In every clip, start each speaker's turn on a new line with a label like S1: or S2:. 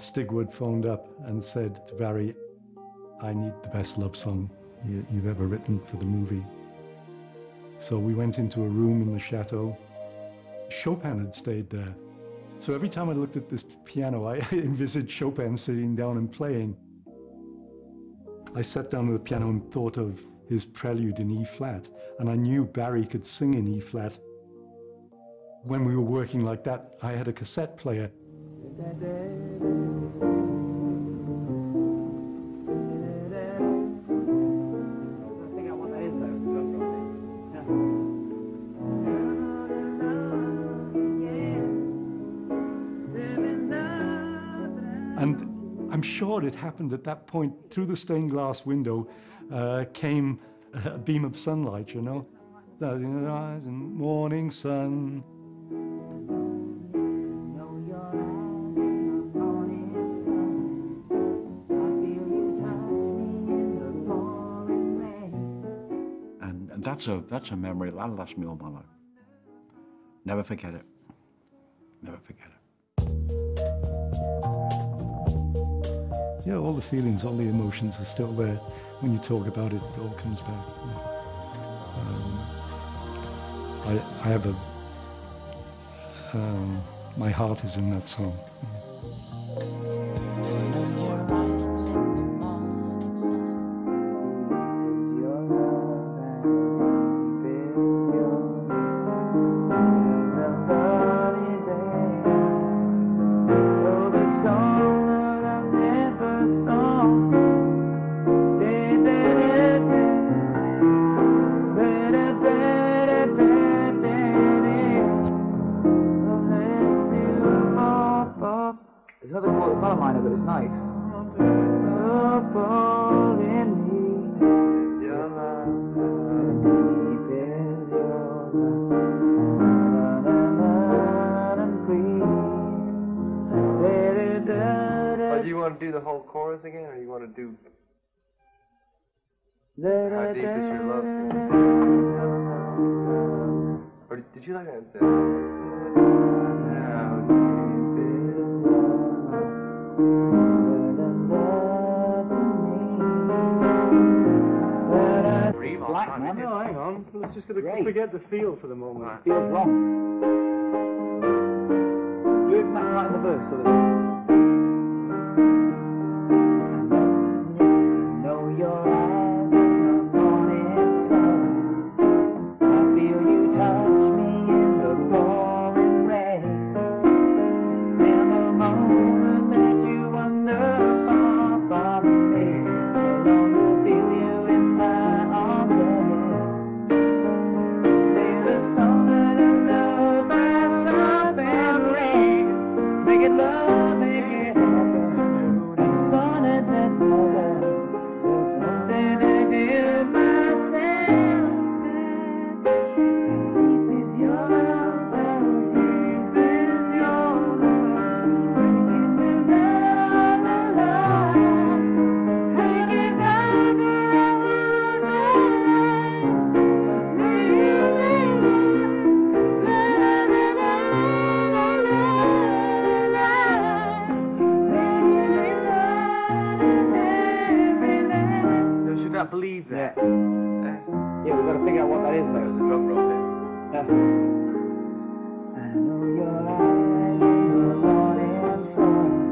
S1: Stigwood phoned up and said to Barry, I need the best love song you, you've ever written for the movie. So we went into a room in the chateau. Chopin had stayed there. So every time I looked at this piano, I envisaged Chopin sitting down and playing. I sat down at the piano and thought of his prelude in E flat, and I knew Barry could sing in E flat. When we were working like that, I had a cassette player. I'm sure it happened at that point. Through the stained glass window uh, came a beam of sunlight, you know. Eyes and morning sun.
S2: And, and that's a that's a memory that'll last me all my life. Never forget it.
S1: Yeah, all the feelings, all the emotions are still there. When you talk about it, it all comes back. Um, I, I have a. Um, my heart is in that song.
S3: Mm-hmm.
S4: Oh, do you want to do the whole chorus again, or you want to do How Deep Is Your Love? Or did- did you like that? How deep is your love?
S3: Black man.
S5: No, hang on. Let's just
S3: Great.
S5: forget the feel for the moment.
S3: Feels wrong. Do it back right in the verse so that. Know
S4: believe that.
S3: Yeah. Yeah, we've got to figure out what that is, though.
S4: There's a drum roll there.
S3: Yeah. I know your eyes the morning sun.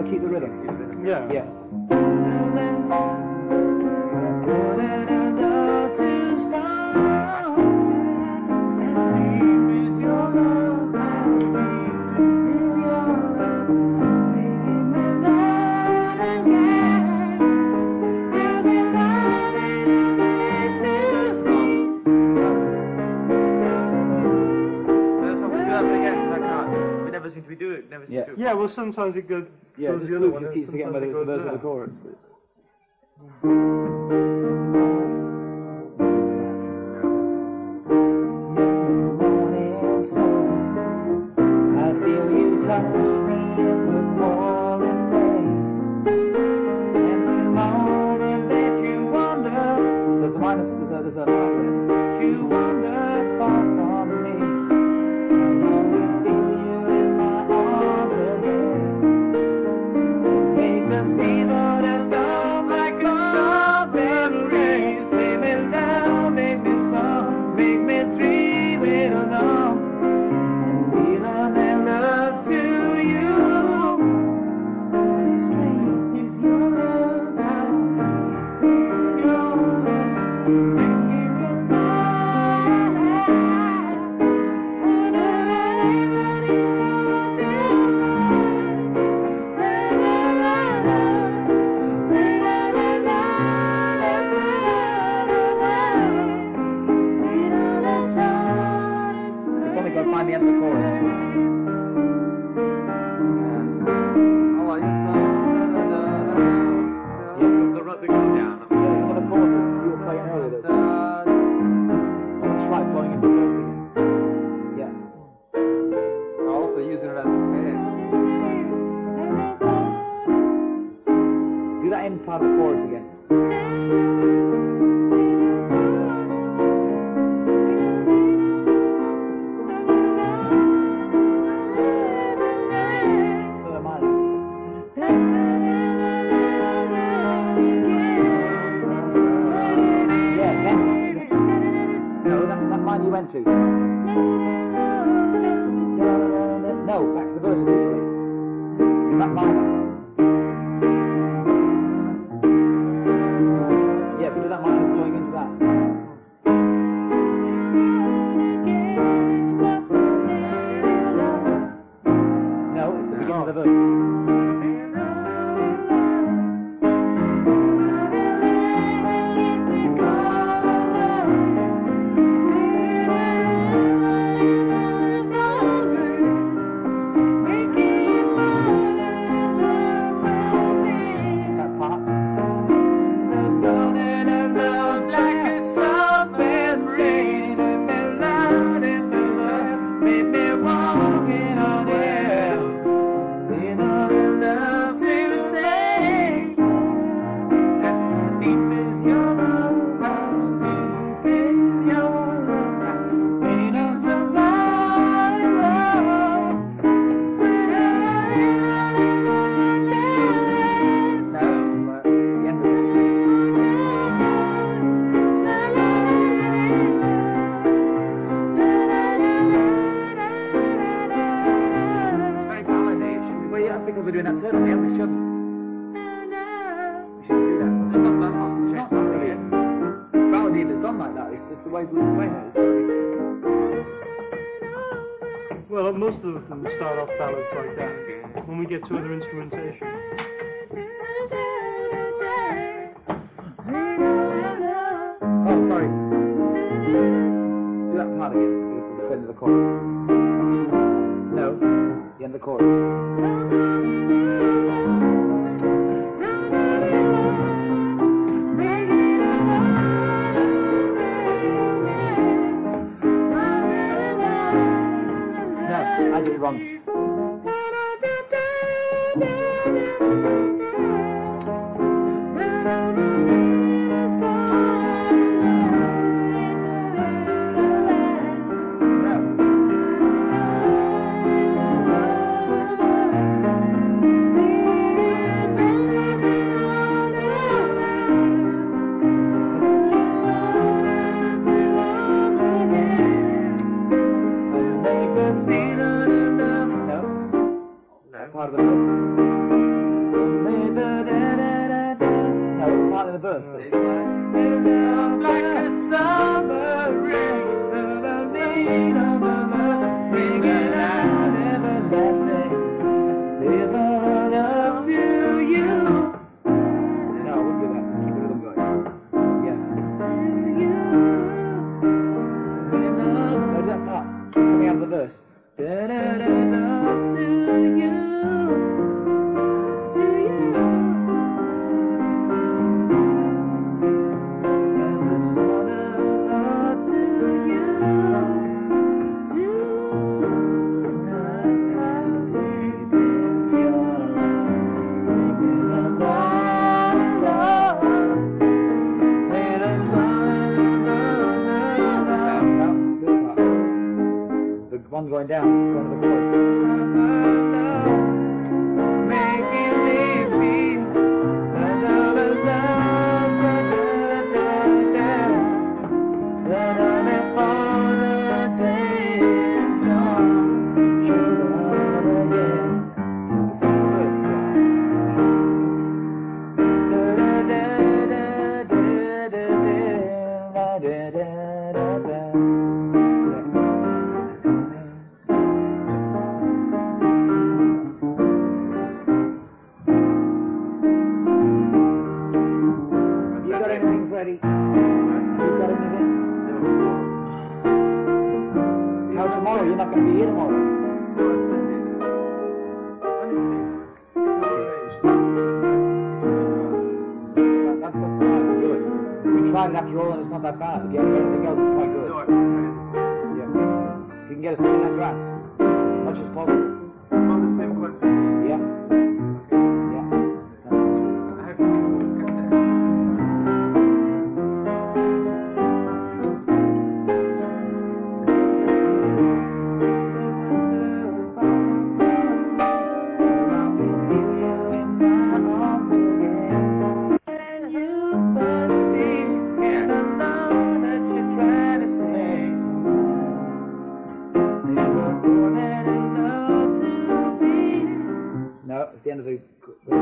S3: You gotta keep the rhythm.
S5: Yeah.
S3: Yeah.
S4: Let's we do that bit again, 'cause I can't. We never seem to be doing it. Never seem
S3: Yeah.
S4: to.
S5: Yeah, well, sometimes it goes,
S3: yeah, so
S5: the other one. You
S3: keep forgetting whether it's the verse or the chorus. like that
S5: when we get to other instrumentation.
S3: Oh, sorry. Do that part again. The end of the chorus. No, the end of the chorus. No. No. Part of the house. Tomorrow? You're not going to be here tomorrow. That, that's fine. Good. We tried it after all, and it's not that bad. If you have anything else, it's quite good. Yeah. You can get us in that grass, the end of the.
S6: The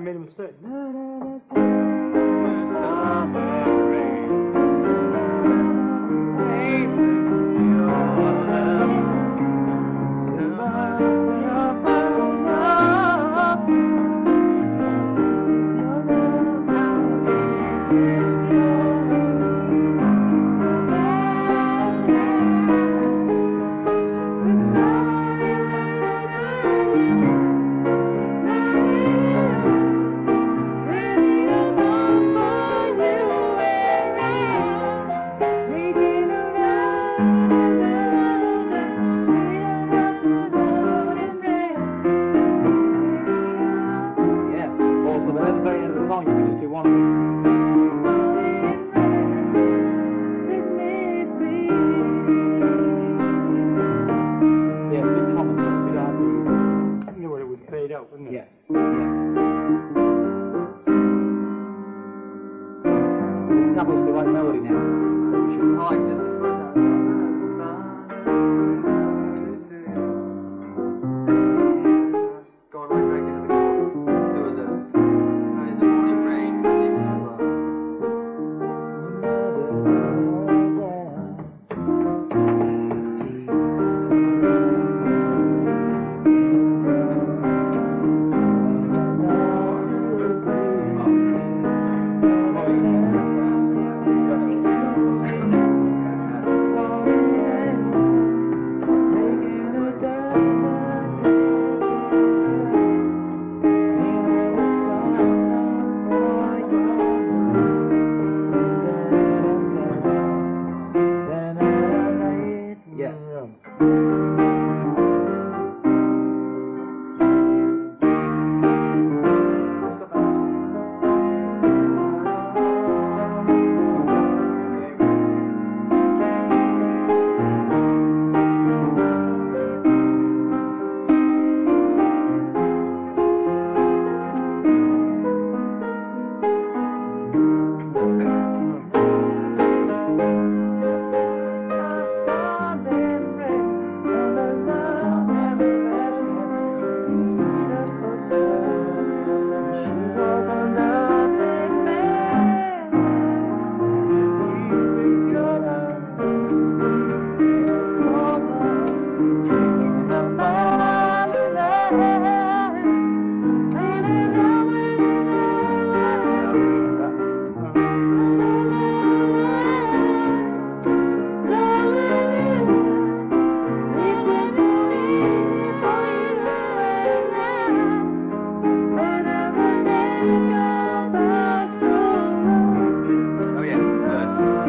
S5: made a mistake.
S3: Yeah.
S7: Oh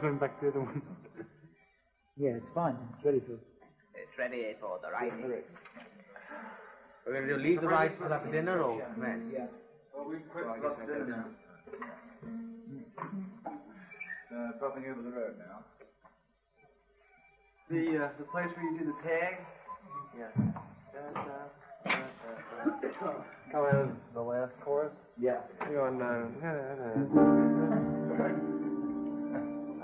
S5: going back to the other one.
S6: Yeah, it's fine. It's ready for
S7: It's ready for the writing.
S6: lyrics.
S4: We're going to do leave the rice till after dinner or commence?
S6: Yeah.
S4: Well, we quit till after dinner now.
S8: Uh, dropping over the road now.
S4: The, uh, the place where you do the tag? Yeah. Da, da, da, da, da. In the last chorus?
S6: Yeah.
S4: You're going, uh,